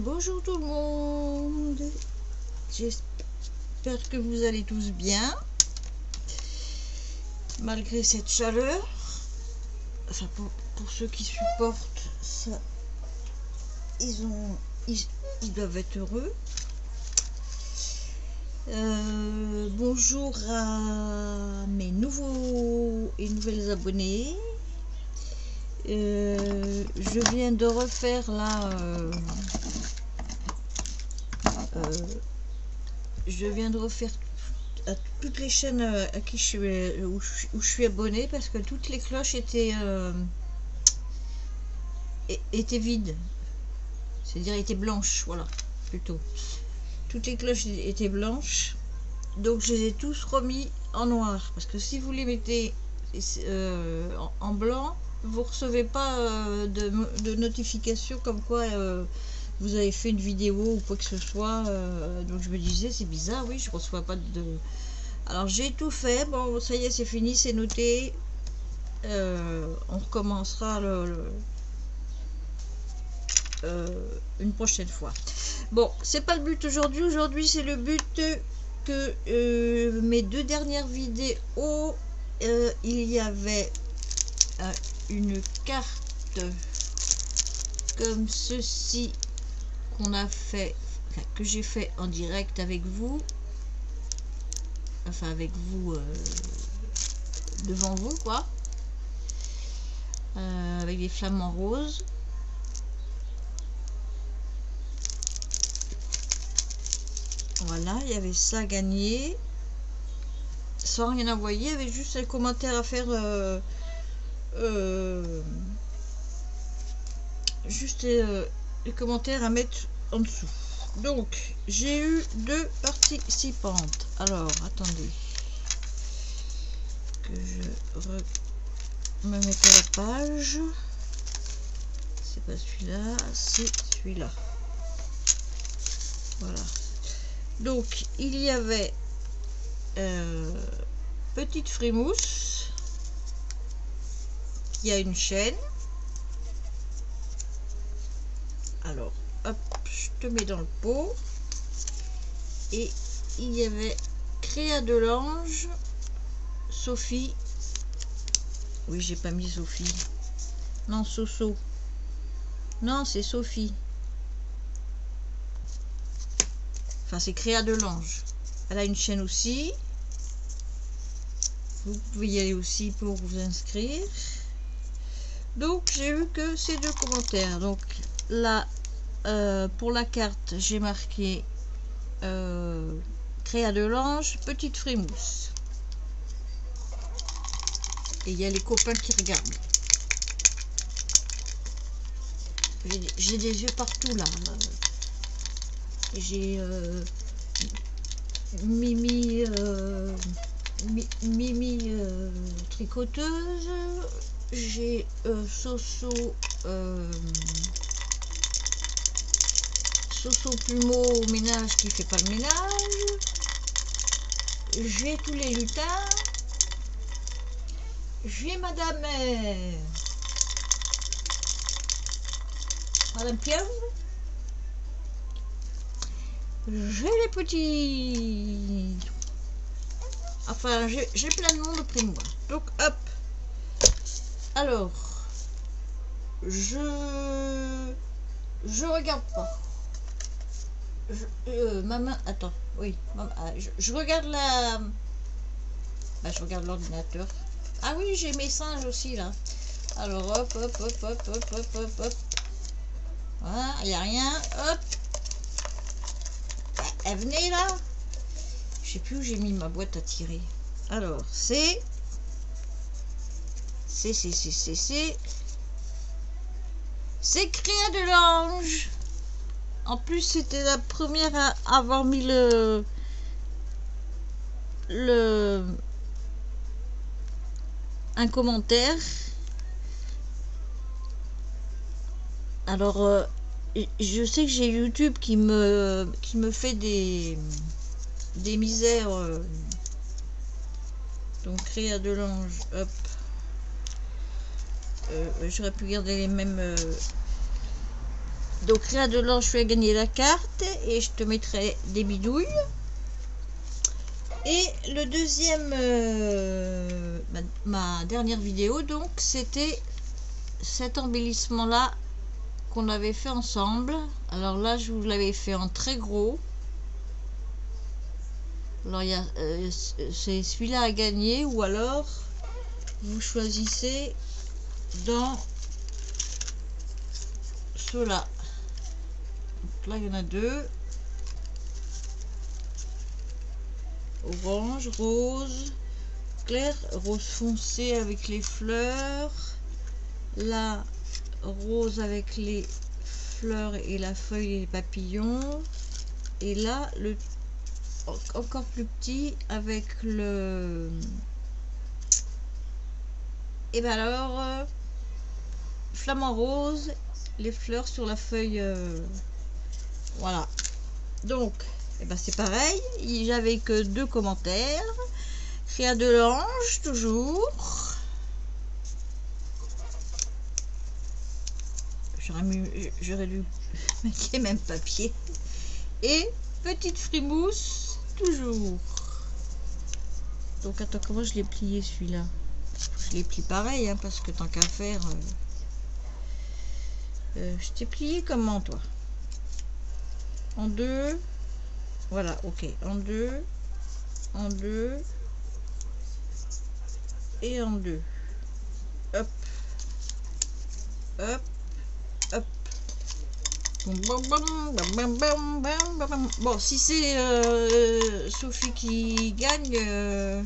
Bonjour tout le monde. J'espère que vous allez tous bien. Malgré cette chaleur. Enfin, pour, ceux qui supportent ça, ils, ont, ils, doivent être heureux. Euh, bonjour à mes nouveaux et nouvelles abonnés. Euh, je viens de refaire là. Euh, je viens de refaire à toutes les chaînes à qui je suis, où, je, suis abonnée parce que toutes les cloches étaient étaient vides. C'est-à-dire étaient blanches, voilà, plutôt. Toutes les cloches étaient blanches. Donc je les ai tous remis en noir. Parce que si vous les mettez euh, en, blanc, vous recevez pas euh, de, de, notification comme quoi euh, vous avez fait une vidéo ou quoi que ce soit. Euh, donc je me disais, c'est bizarre, oui, je reçois pas de... Alors j'ai tout fait. Bon, ça y est, c'est fini, c'est noté. on recommencera le, euh, une prochaine fois. Bon, c'est pas le but aujourd'hui. Aujourd'hui, c'est le but que euh, mes deux dernières vidéos, euh, il y avait euh, une carte comme ceci qu'on a fait, que j'ai fait en direct avec vous. Enfin, avec vous euh, devant vous, quoi. Euh, avec des flamants roses. Voilà, il y avait ça à gagner. Sans rien envoyer, il avait juste un commentaire à faire. Euh, juste commentaires à mettre en dessous. Donc, j'ai eu deux participantes. Alors, attendez. Que je me mette à la page. C'est pas celui-là, c'est celui-là. Voilà. Donc, il y avait euh, Petite Frimousse qui a une chaîne. Alors, hop, je te mets dans le pot. Et il y avait Créa de l'Ange, Sophie. Oui, j'ai pas mis Sophie. Non, Soso. Non, c'est Sophie. Enfin, c'est Créa de l'Ange. Elle a une chaîne aussi. Vous pouvez y aller aussi pour vous inscrire. Donc, j'ai eu que ces deux commentaires. Donc, là, euh, pour la carte, j'ai marqué euh, Créa de l'Ange, Petite Frimousse. Et il y a les copains qui regardent. J'ai des yeux partout là j'ai euh, Mimi Mimi tricoteuse j'ai Soso Soso plumeau au ménage qui fait pas le ménage j'ai tous les lutins j'ai madame madame Pieuvre j'ai les petits... Enfin, j'ai plein de monde près de moi. Donc, hop. Alors, je... Je regarde pas je, euh, ma main. Attends, oui. Ah, je, regarde la. Bah, je regarde l'ordinateur. Ah oui, j'ai mes singes aussi là. Alors hop, hop, hop, hop, hop, hop, hop, hop. Voilà, il n'y a rien. Hop. Bah, elle venait là. Je sais plus où j'ai mis ma boîte à tirer. Alors, c'est. C'est, c'est, c'est, c'est, c'est. C'est créa de l'ange. En plus, c'était la première à avoir mis le... Le... Un commentaire. Alors, euh, je sais que j'ai YouTube qui me, qui me fait des, des misères. Euh, donc, Créa de l'ange, hop. Euh, J'aurais pu garder les mêmes, Donc l'an, je fais gagner la carte et je te mettrai des bidouilles. Et le deuxième, euh, ma, dernière vidéo, donc, c'était cet embellissement-là qu'on avait fait ensemble. Alors là, je vous l'avais fait en très gros. Alors, il euh, c'est celui-là à gagner ou alors vous choisissez dans ceux-là. Là, il y en a deux. orange, rose, clair, rose foncé avec les fleurs, la rose avec les fleurs et la feuille et les papillons, et là le encore plus petit avec le et ben alors euh, flamant rose les fleurs sur la feuille euh, voilà donc eh ben c'est pareil, j'avais que deux commentaires. Rien de l'ange, toujours. J'aurais dû mettre les mêmes papiers. Et petite frimousse, toujours. Donc attends, comment je l'ai plié celui-là? Je l'ai plié pareil, hein, parce que tant qu'à faire... Euh, euh, je t'ai plié comment toi? En deux voilà, ok. En deux, en deux, et en deux. Hop, hop, hop. Bon, si c'est euh, Sophie qui gagne, euh,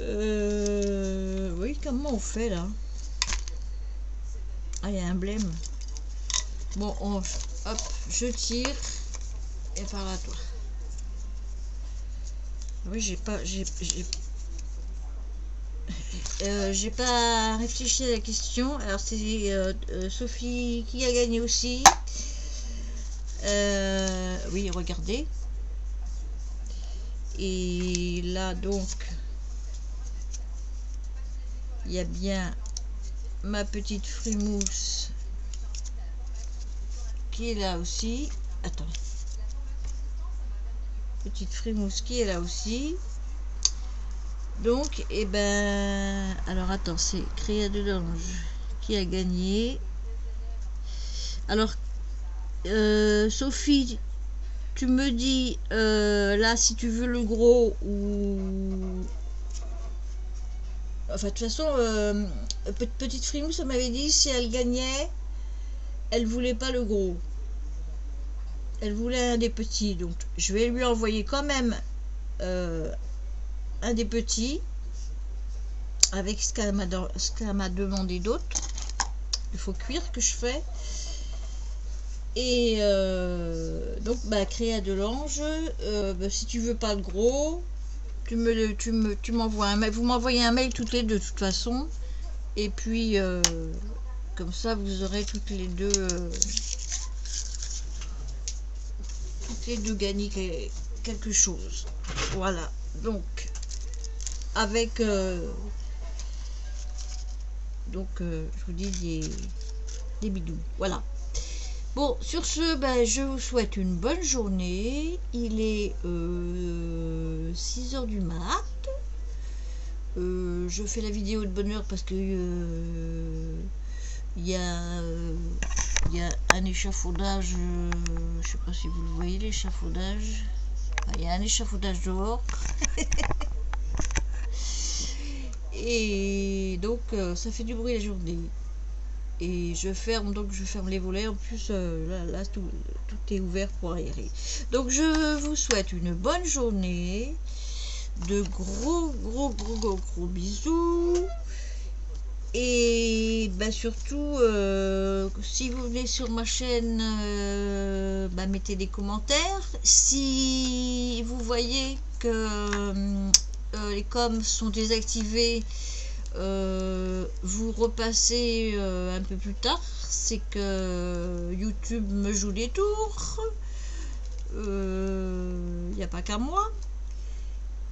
euh, oui, comment on fait là? Ah, il y a un blême. Bon, on, hop, je tire par là toi. Oui, j'ai pas, j'ai, euh, j'ai pas réfléchi à la question. Alors c'est euh, euh, Sophie qui a gagné aussi. oui, regardez. Et là donc, il y a bien ma petite frimousse est là aussi. Attends petite frimousse qui est là aussi. Donc, et eh ben, alors attends, c'est Créa de l'Ange qui a gagné. Alors, euh, Sophie, tu me dis euh, là si tu veux le gros ou. Enfin, de toute façon, euh, petite frimousse, m'avait dit si elle gagnait, elle voulait pas le gros elle voulait un des petits, donc je vais lui envoyer quand même euh, un des petits avec ce qu'elle m'a demandé d'autre. Il faut cuire que je fais. Et euh, donc, bah, créer de l'ange. Euh, bah, si tu veux pas le gros, tu me tu me, tu m'envoies un mail. Vous m'envoyez un mail toutes les deux de toute façon. Et puis, comme ça, vous aurez toutes les deux de gagner quelque chose. Voilà. Donc, avec... Euh, donc, euh, je vous dis des, des. Voilà. Bon, sur ce, ben, je vous souhaite une bonne journée. Il est 6 euh, heures du mat. je fais la vidéo de bonne heure parce que il y a il y a un échafaudage, euh, je sais pas si vous le voyez, l'échafaudage. Il y a un échafaudage dehors. Et donc, euh, ça fait du bruit la journée. Et je ferme, donc je ferme les volets. En plus, euh, là, tout, tout, est ouvert pour aérer. Donc, je vous souhaite une bonne journée. De gros, gros, gros, gros, gros bisous. Et bah, surtout, euh, si vous venez sur ma chaîne, euh, bah, mettez des commentaires. Si vous voyez que euh, les coms sont désactivés, vous repassez un peu plus tard. C'est que YouTube me joue des tours. Il n'y a pas qu'à moi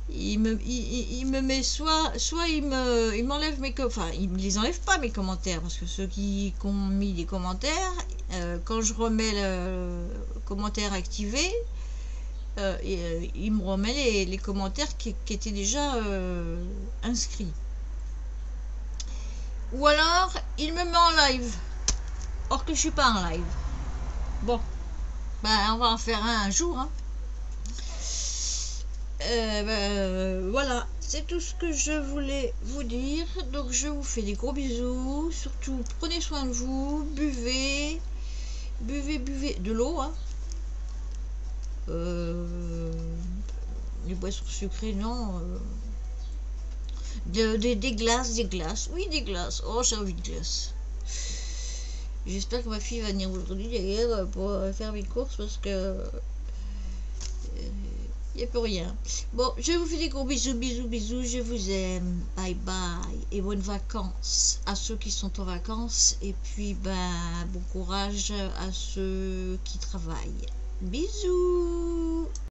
il me, il, me met soit, soit il me, il m'enlève mes, enfin, il me les enlève pas mes commentaires parce que ceux qui, ont mis des commentaires, euh, quand je remets le commentaire activé, euh, et, il me remet les, commentaires qui, étaient déjà inscrits. Ou alors, il me met en live. Or que je suis pas en live. Bon, ben, on va en faire un un jour. Hein. Ben, voilà, c'est tout ce que je voulais vous dire. Donc je vous fais des gros bisous. Surtout prenez soin de vous, buvez, buvez, buvez de l'eau. Hein. Euh, les boissons sucrées, non. Euh, des glaces, des glaces. Oui, des glaces. Oh, j'ai envie de glace. J'espère que ma fille va venir aujourd'hui d'ailleurs pour faire mes courses parce que euh, il n'y a plus rien. Bon, je vous fais des gros bisous, bisous, bisous. Je vous aime. Bye bye. Et bonnes vacances à ceux qui sont en vacances. Et puis, ben, bon courage à ceux qui travaillent. Bisous